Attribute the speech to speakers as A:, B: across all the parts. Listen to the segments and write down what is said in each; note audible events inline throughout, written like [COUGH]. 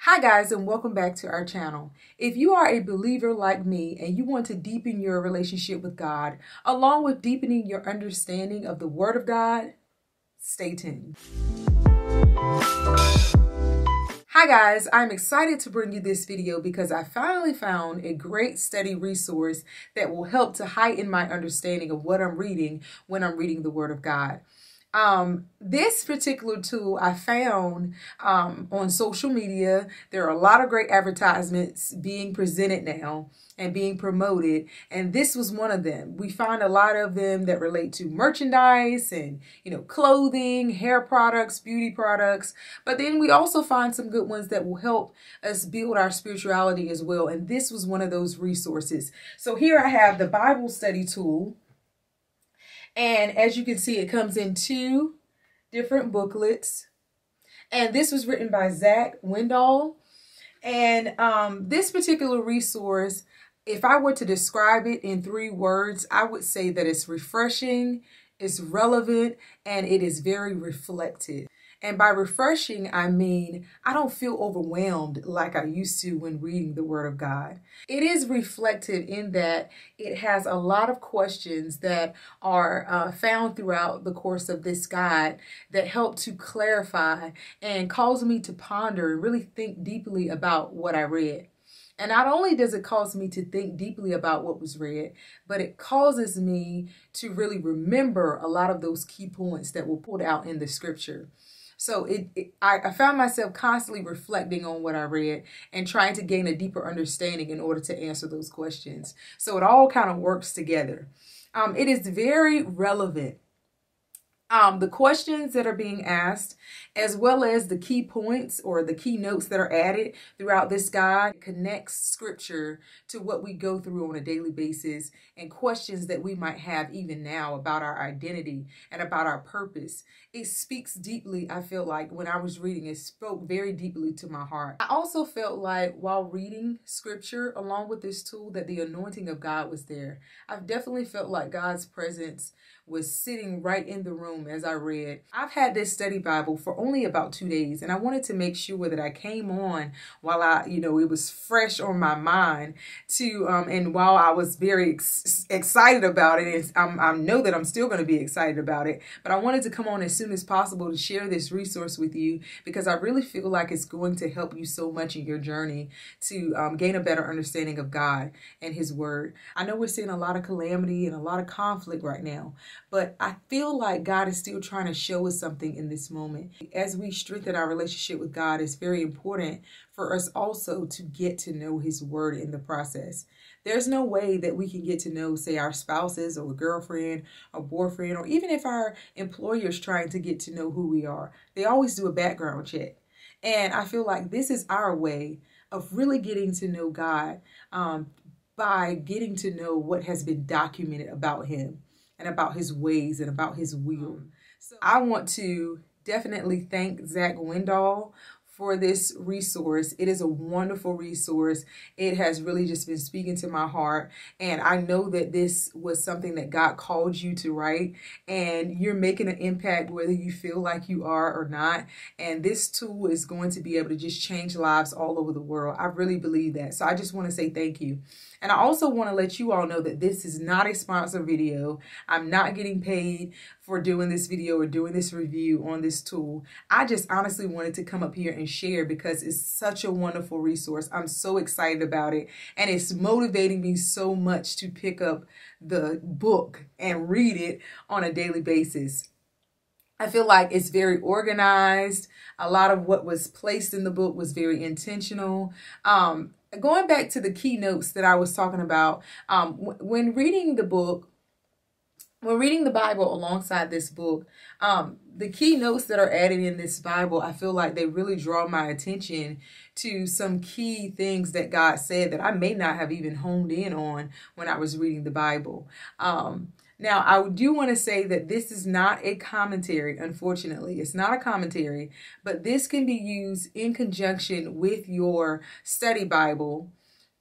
A: Hi guys and welcome back to our channel. If you are a believer like me and you want to deepen your relationship with God along with deepening your understanding of the Word of God, stay tuned. Hi guys, I'm excited to bring you this video because I finally found a great study resource that will help to heighten my understanding of what I'm reading when I'm reading the Word of God. Um, this particular tool I found um, on social media. There are a lot of great advertisements being presented now and being promoted, and this was one of them. We find a lot of them that relate to merchandise and you know clothing, hair products, beauty products, but then we also find some good ones that will help us build our spirituality as well. And this was one of those resources. So here I have the Bible study tool and as you can see, it comes in two different booklets. And this was written by Zach Windahl. And um, this particular resource, if I were to describe it in three words, I would say that it's refreshing, it's relevant, and it is very reflective. And by refreshing, I mean I don't feel overwhelmed like I used to when reading the Word of God. It is reflective in that it has a lot of questions that are uh, found throughout the course of this guide that help to clarify and cause me to ponder and really think deeply about what I read. And not only does it cause me to think deeply about what was read, but it causes me to really remember a lot of those key points that were pulled out in the scripture. So it, it I, I, found myself constantly reflecting on what I read and trying to gain a deeper understanding in order to answer those questions. So it all kind of works together. Um, it is very relevant um, the questions that are being asked, as well as the key points or the key notes that are added throughout this guide, connects scripture to what we go through on a daily basis and questions that we might have even now about our identity and about our purpose. It speaks deeply, I feel like, when I was reading, it spoke very deeply to my heart. I also felt like while reading scripture along with this tool that the anointing of God was there. I've definitely felt like God's presence was sitting right in the room as I read. I've had this study Bible for only about two days, and I wanted to make sure that I came on while I, you know, it was fresh on my mind to, um, and while I was very ex excited about it, and i know that I'm still going to be excited about it, but I wanted to come on as soon as possible to share this resource with you because I really feel like it's going to help you so much in your journey to um, gain a better understanding of God and His Word. I know we're seeing a lot of calamity and a lot of conflict right now, but I feel like God is still trying to show us something in this moment. As we strengthen our relationship with God, it's very important for us also to get to know His Word in the process. There's no way that we can get to know, say, our spouses or a girlfriend or boyfriend, or even if our employer's trying to get to know who we are. They always do a background check. And I feel like this is our way of really getting to know God um, by getting to know what has been documented about Him and about his ways and about his will. Mm. So I want to definitely thank Zach Windahl for this resource. It is a wonderful resource. It has really just been speaking to my heart. And I know that this was something that God called you to write. And you're making an impact whether you feel like you are or not. And this tool is going to be able to just change lives all over the world. I really believe that. So I just want to say thank you. And I also want to let you all know that this is not a sponsored video. I'm not getting paid for doing this video or doing this review on this tool. I just honestly wanted to come up here and share because it's such a wonderful resource. I'm so excited about it and it's motivating me so much to pick up the book and read it on a daily basis. I feel like it's very organized. A lot of what was placed in the book was very intentional. Um, going back to the keynotes that I was talking about, um, when reading the book, when reading the Bible alongside this book, um, the key notes that are added in this Bible, I feel like they really draw my attention to some key things that God said that I may not have even honed in on when I was reading the Bible. Um, now, I do want to say that this is not a commentary, unfortunately. It's not a commentary, but this can be used in conjunction with your study Bible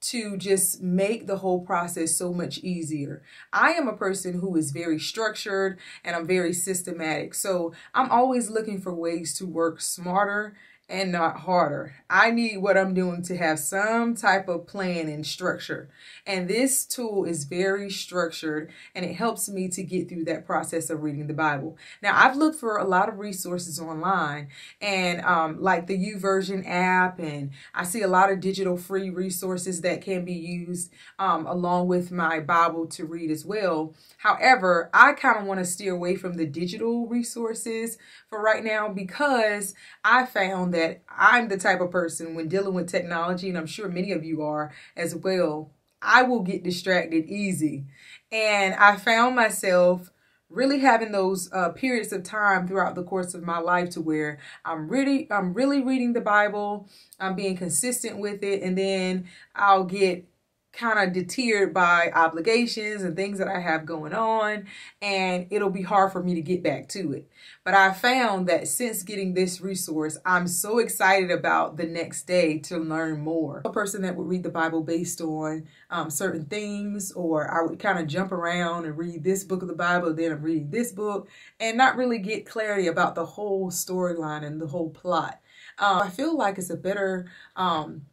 A: to just make the whole process so much easier. I am a person who is very structured and I'm very systematic. So I'm always looking for ways to work smarter and not harder. I need what I'm doing to have some type of plan and structure. And this tool is very structured and it helps me to get through that process of reading the Bible. Now, I've looked for a lot of resources online and um, like the YouVersion app, and I see a lot of digital free resources that can be used um, along with my Bible to read as well. However, I kind of want to steer away from the digital resources for right now because I found that I'm the type of person when dealing with technology, and I'm sure many of you are as well, I will get distracted easy. And I found myself really having those uh, periods of time throughout the course of my life to where I'm really I'm really reading the Bible, I'm being consistent with it, and then I'll get kind of deterred by obligations and things that I have going on, and it'll be hard for me to get back to it. But I found that since getting this resource, I'm so excited about the next day to learn more. A person that would read the Bible based on um, certain things, or I would kind of jump around and read this book of the Bible, then I'm reading this book, and not really get clarity about the whole storyline and the whole plot. Um, I feel like it's a better um,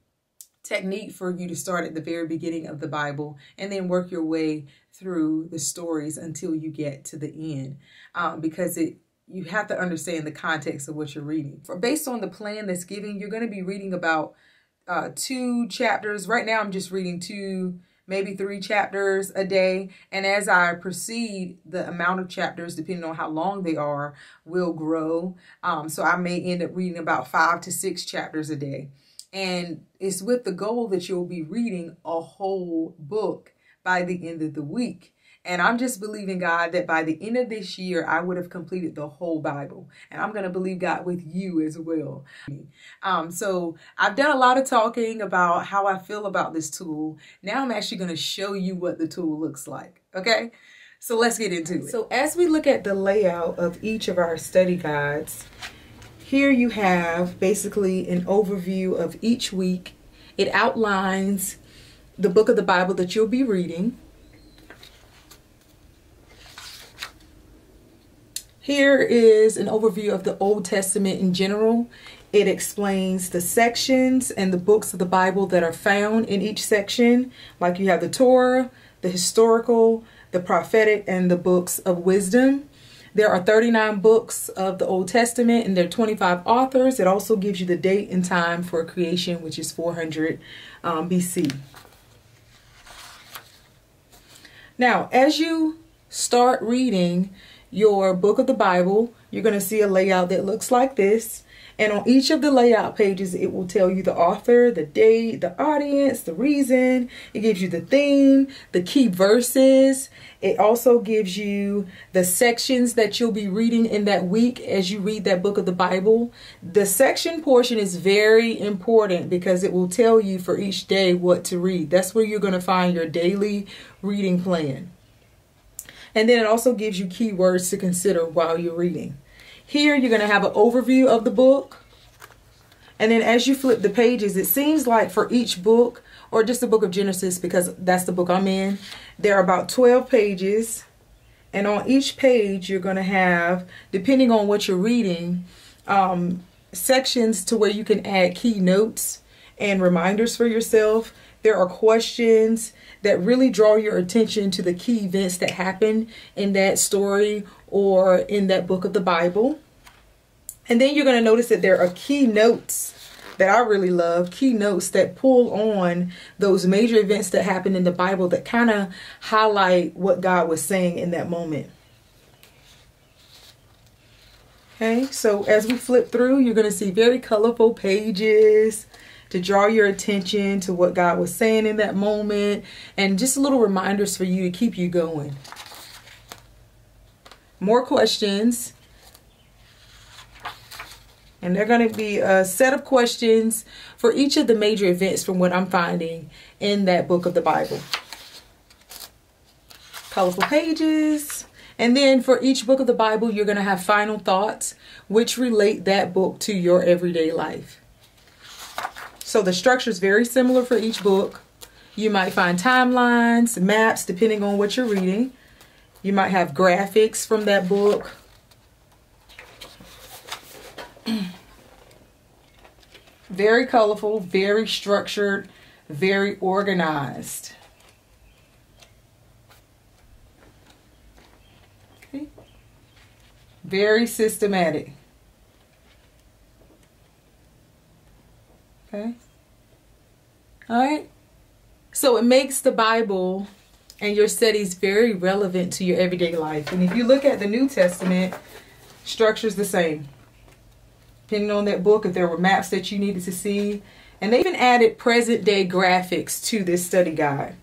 A: technique for you to start at the very beginning of the Bible and then work your way through the stories until you get to the end um, because it you have to understand the context of what you're reading. For, based on the plan that's given, you're going to be reading about uh, two chapters. Right now, I'm just reading two, maybe three chapters a day. And as I proceed, the amount of chapters, depending on how long they are, will grow. Um, so I may end up reading about five to six chapters a day. And it's with the goal that you'll be reading a whole book by the end of the week. And I'm just believing God that by the end of this year, I would have completed the whole Bible. And I'm going to believe God with you as well. Um, so I've done a lot of talking about how I feel about this tool. Now I'm actually going to show you what the tool looks like. Okay. So let's get into it. So as we look at the layout of each of our study guides, here you have basically an overview of each week. It outlines the book of the Bible that you'll be reading. Here is an overview of the Old Testament in general. It explains the sections and the books of the Bible that are found in each section. Like you have the Torah, the historical, the prophetic, and the books of wisdom. There are 39 books of the Old Testament and there are 25 authors. It also gives you the date and time for creation, which is 400 um, BC. Now, as you start reading your book of the Bible, you're going to see a layout that looks like this. And on each of the layout pages, it will tell you the author, the date, the audience, the reason. It gives you the theme, the key verses. It also gives you the sections that you'll be reading in that week as you read that book of the Bible. The section portion is very important because it will tell you for each day what to read. That's where you're going to find your daily reading plan. And then it also gives you keywords to consider while you're reading. Here you're going to have an overview of the book. And then as you flip the pages, it seems like for each book, or just the book of Genesis, because that's the book I'm in, there are about 12 pages. And on each page, you're going to have, depending on what you're reading, um, sections to where you can add key notes and reminders for yourself. There are questions that really draw your attention to the key events that happen in that story or in that book of the Bible. And then you're going to notice that there are key notes that I really love, key notes that pull on those major events that happen in the Bible that kind of highlight what God was saying in that moment. Okay, so as we flip through, you're going to see very colorful pages to draw your attention to what God was saying in that moment and just little reminders for you to keep you going. More questions. And they're going to be a set of questions for each of the major events from what I'm finding in that book of the Bible. Colorful pages. And then for each book of the Bible, you're going to have final thoughts which relate that book to your everyday life. So the structure is very similar for each book. You might find timelines, maps, depending on what you're reading. You might have graphics from that book. [CLEARS THROAT] Very colorful, very structured, very organized. Okay. Very systematic. Okay. All right. So it makes the Bible and your studies very relevant to your everyday life. And if you look at the New Testament, structure's the same. Depending on that book, if there were maps that you needed to see. And they even added present day graphics to this study guide.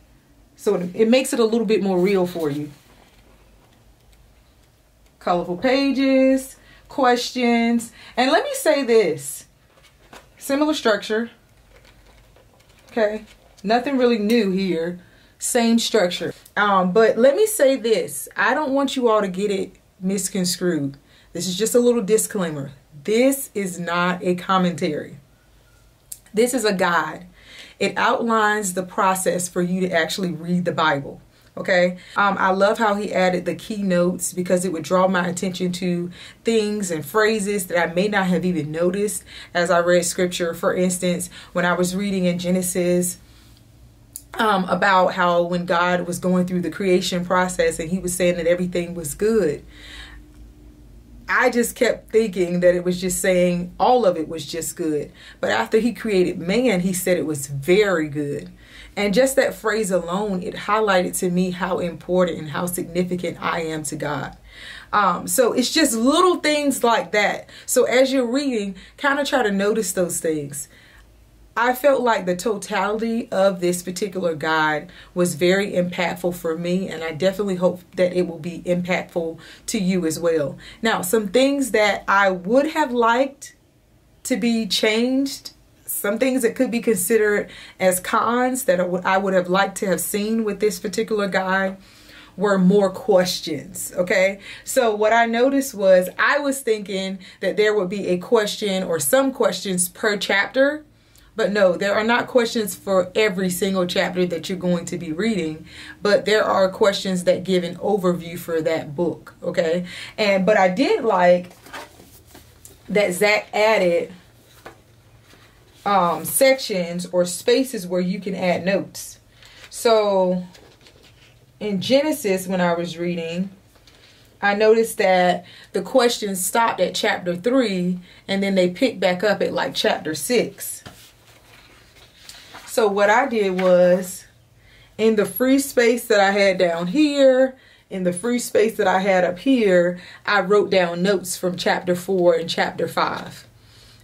A: So it makes it a little bit more real for you. Colorful pages, questions. And let me say this. Similar structure. Okay. Nothing really new here. Same structure. Um, but let me say this. I don't want you all to get it misconstrued. This is just a little disclaimer. This is not a commentary. This is a guide. It outlines the process for you to actually read the Bible. Okay. Um, I love how he added the keynotes because it would draw my attention to things and phrases that I may not have even noticed as I read scripture. For instance, when I was reading in Genesis, um, about how when God was going through the creation process and he was saying that everything was good. I just kept thinking that it was just saying all of it was just good. But after he created man, he said it was very good. And just that phrase alone, it highlighted to me how important and how significant I am to God. Um, so it's just little things like that. So as you're reading, kind of try to notice those things. I felt like the totality of this particular guide was very impactful for me, and I definitely hope that it will be impactful to you as well. Now, some things that I would have liked to be changed, some things that could be considered as cons that I would have liked to have seen with this particular guide were more questions. Okay. So what I noticed was I was thinking that there would be a question or some questions per chapter but no, there are not questions for every single chapter that you're going to be reading, but there are questions that give an overview for that book, okay? And but I did like that Zach added um, sections or spaces where you can add notes. So in Genesis, when I was reading, I noticed that the questions stopped at chapter 3 and then they picked back up at like chapter 6. So what I did was in the free space that I had down here, in the free space that I had up here, I wrote down notes from chapter 4 and chapter 5.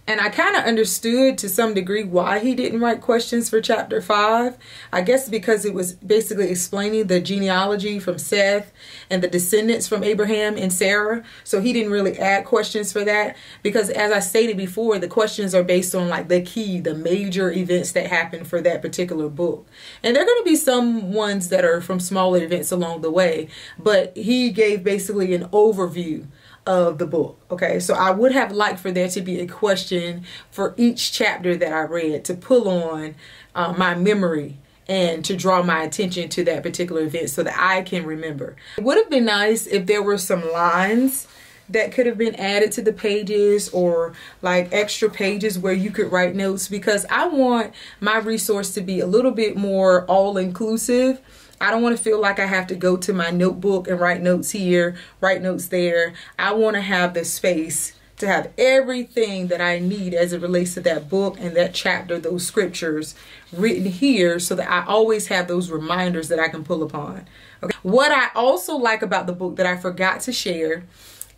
A: And I kind of understood to some degree why he didn't write questions for chapter 5. I guess because it was basically explaining the genealogy from Seth and the descendants from Abraham and Sarah. So he didn't really add questions for that because as I stated before, the questions are based on like the key, the major events that happened for that particular book. And there are going to be some ones that are from smaller events along the way, but he gave basically an overview of the book. Okay, so I would have liked for there to be a question for each chapter that I read to pull on uh, my memory and to draw my attention to that particular event so that I can remember. It would have been nice if there were some lines that could have been added to the pages or like extra pages where you could write notes because I want my resource to be a little bit more all inclusive I don't want to feel like I have to go to my notebook and write notes here, write notes there. I want to have the space to have everything that I need as it relates to that book and that chapter, those scriptures written here so that I always have those reminders that I can pull upon. Okay. What I also like about the book that I forgot to share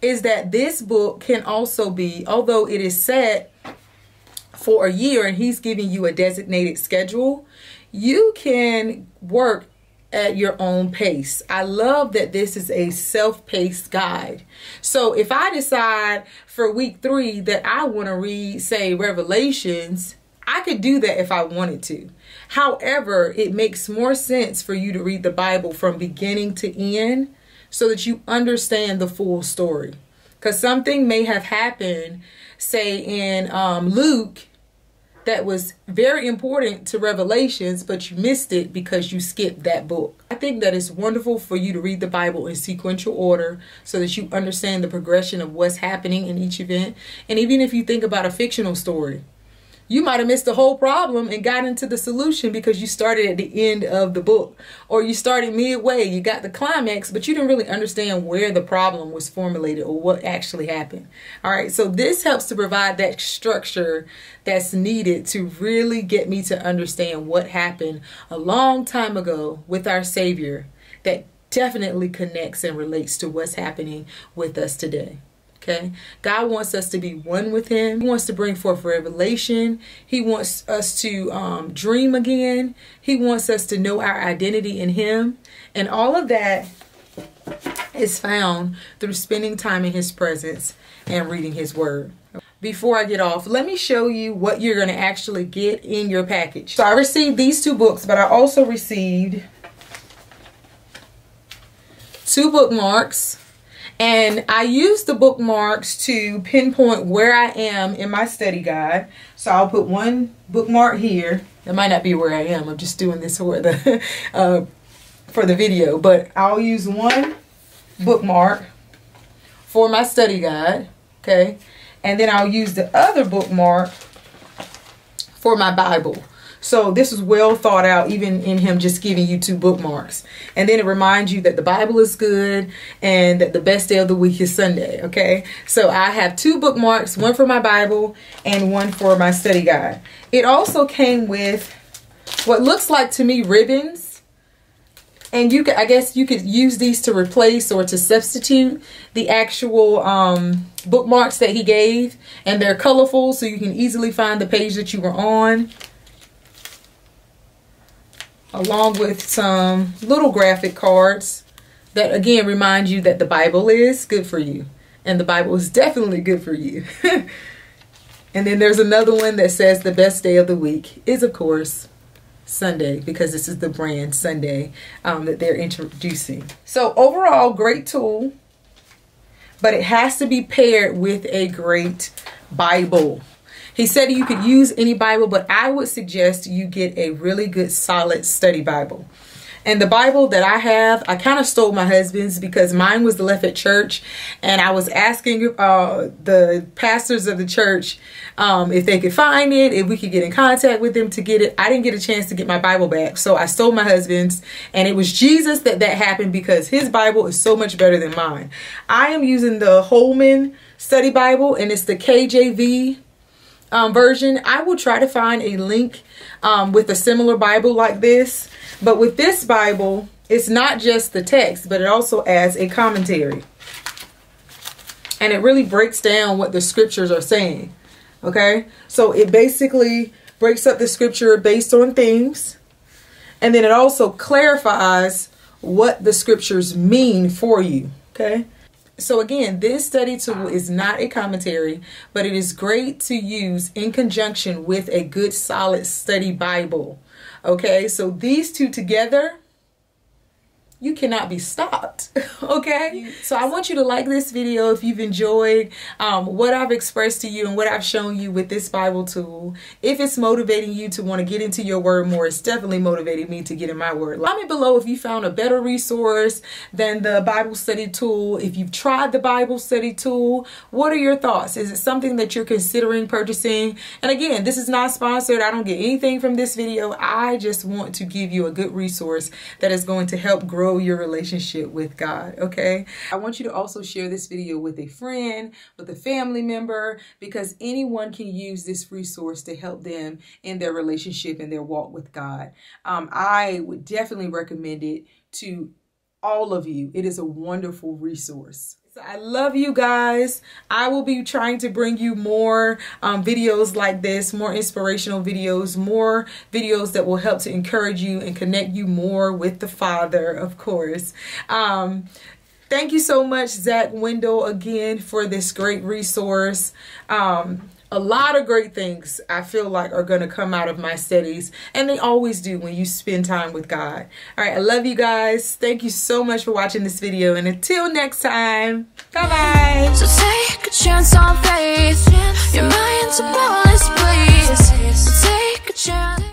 A: is that this book can also be, although it is set for a year and he's giving you a designated schedule, you can work at your own pace. I love that this is a self-paced guide. So if I decide for week three that I want to read, say, Revelations, I could do that if I wanted to. However, it makes more sense for you to read the Bible from beginning to end so that you understand the full story. Because something may have happened, say, in um, Luke that was very important to Revelations, but you missed it because you skipped that book. I think that it's wonderful for you to read the Bible in sequential order so that you understand the progression of what's happening in each event. And even if you think about a fictional story, you might have missed the whole problem and got into the solution because you started at the end of the book. Or you started midway you got the climax but you didn't really understand where the problem was formulated or what actually happened. All right so this helps to provide that structure that's needed to really get me to understand what happened a long time ago with our savior that definitely connects and relates to what's happening with us today Okay. God wants us to be one with Him. He wants to bring forth revelation. He wants us to um, dream again. He wants us to know our identity in Him. And all of that is found through spending time in His presence and reading His Word. Before I get off, let me show you what you're going to actually get in your package. So I received these two books, but I also received two bookmarks and I use the bookmarks to pinpoint where I am in my study guide. So I'll put one bookmark here. It might not be where I am. I'm just doing this for the [LAUGHS] uh, for the video. But I'll use one bookmark for my study guide. Okay. And then I'll use the other bookmark for my Bible. So this is well thought out, even in him just giving you two bookmarks. And then it reminds you that the Bible is good and that the best day of the week is Sunday. Okay. So I have two bookmarks, one for my Bible and one for my study guide. It also came with what looks like to me ribbons. And you could, I guess you could use these to replace or to substitute the actual um, bookmarks that he gave. And they're colorful so you can easily find the page that you were on along with some little graphic cards that again remind you that the Bible is good for you and the Bible is definitely good for you. [LAUGHS] and then there's another one that says the best day of the week is of course Sunday because this is the brand Sunday um, that they're introducing. So overall great tool but it has to be paired with a great Bible. He said you could use any Bible, but I would suggest you get a really good solid study Bible. And the Bible that I have, I kind of stole my husband's because mine was left at church. And I was asking uh, the pastors of the church um, if they could find it, if we could get in contact with them to get it. I didn't get a chance to get my Bible back. So I stole my husband's. And it was Jesus that that happened because his Bible is so much better than mine. I am using the Holman Study Bible and it's the KJV um, version, I will try to find a link um, with a similar Bible like this. But with this Bible, it's not just the text, but it also adds a commentary. And it really breaks down what the scriptures are saying. Okay? So it basically breaks up the scripture based on themes. And then it also clarifies what the scriptures mean for you. Okay? So again, this study tool is not a commentary, but it is great to use in conjunction with a good solid study Bible. Okay, so these two together you cannot be stopped [LAUGHS] okay? So i want you to like this video if you've enjoyed um, what i've expressed to you and what i've shown you with this bible tool. If it's motivating you to want to get into your word more it's definitely motivated me to get in my word. Comment below if you found a better resource than the bible study tool. If you've tried the bible study tool what are your thoughts? Is it something that you're considering purchasing? And again this is not sponsored. I don't get anything from this video. I just want to give you a good resource that is going to help grow grow your relationship with God, okay? I want you to also share this video with a friend, with a family member, because anyone can use this resource to help them in their relationship and their walk with God. Um, I would definitely recommend it to all of you. It is a wonderful resource. I love you guys. I will be trying to bring you more um, videos like this, more inspirational videos, more videos that will help to encourage you and connect you more with the Father, of course. Um, thank you so much, Zach Windahl, again for this great resource. Um, a lot of great things I feel like are going to come out of my studies. And they always do when you spend time with God. All right. I love you guys. Thank you so much for watching this video. And until next time, bye-bye. So take a chance on faith. Your mind's a take a chance.